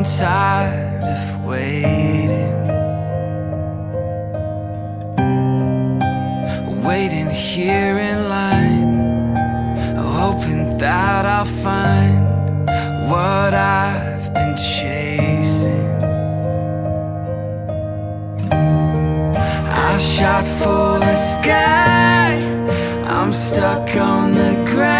I'm tired of waiting. Waiting here in line, hoping that I'll find what I've been chasing. I shot for the sky, I'm stuck on the ground.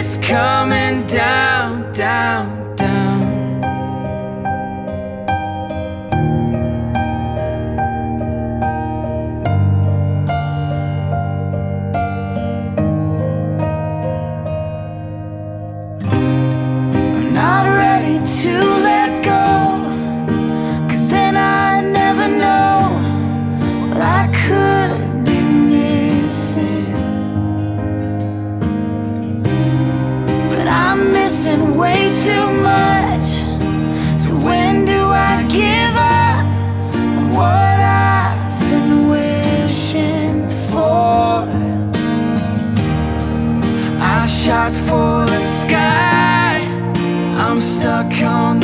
it's coming. losing way too much So when do I give up on what I've been wishing for? I shot for the sky I'm stuck on